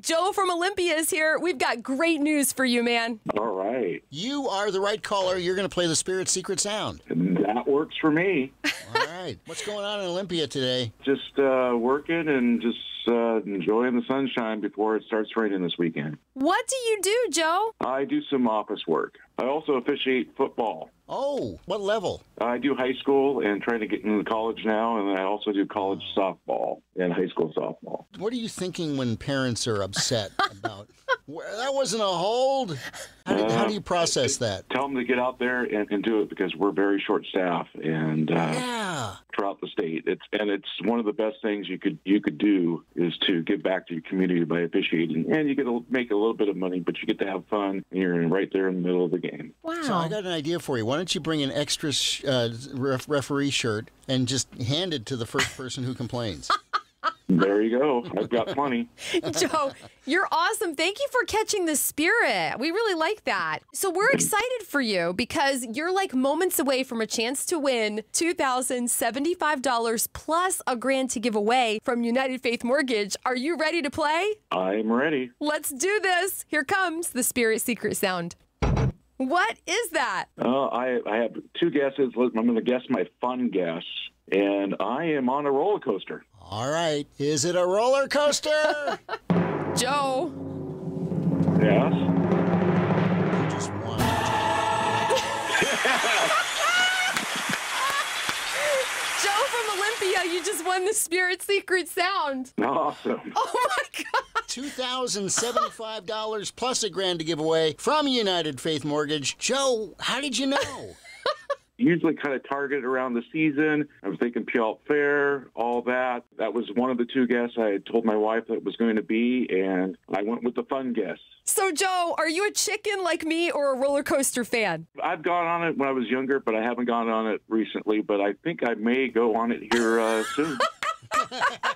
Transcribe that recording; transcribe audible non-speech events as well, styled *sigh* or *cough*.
Joe from Olympia is here. We've got great news for you, man. All right. You are the right caller. You're going to play the Spirit Secret Sound. That works for me. All right. What's going on in Olympia today? Just uh, working and just uh, enjoying the sunshine before it starts raining this weekend. What do you do, Joe? I do some office work. I also officiate football. Oh, what level? I do high school and trying to get into college now, and I also do college softball and high school softball. What are you thinking when parents are upset about? *laughs* Well, that wasn't a hold. How do, how do you process that? Tell them to get out there and, and do it because we're very short staffed and uh, Yeah. throughout the state. It's and it's one of the best things you could you could do is to give back to your community by officiating, and you get to make a little bit of money, but you get to have fun. And you're right there in the middle of the game. Wow. So I got an idea for you. Why don't you bring an extra sh- uh, ref- referee shirt and just hand it to the first person who complains? *laughs* There you go. I've got plenty. *laughs* Joe, you're awesome. Thank you for catching the spirit. We really like that. So we're excited for you because you're like moments away from a chance to win $2,075 plus a grand to give away from United Faith Mortgage. Are you ready to play? I'm ready. Let's do this. Here comes the spirit secret sound. What is that? Uh, I, I have two guesses. I'm going to guess my fun guess, and I am on a roller coaster. All right. Is it a roller coaster? *laughs* Joe. Yes. You just won. *laughs* Joe from Olympia, you just won the spirit secret sound. Awesome. *laughs* Oh my God. $2,075 plus a grand to give away from United Faith Mortgage. Joe, how did you know? Usually kind of targeted around the season. I was thinking Puyallup Fair, all that. That was one of the two guests I had told my wife that it was going to be, and I went with the fun guess. So, Joe, are you a chicken like me or a roller coaster fan? I've gone on it when I was younger, but I haven't gone on it recently. But I think I may go on it here uh, soon. *laughs*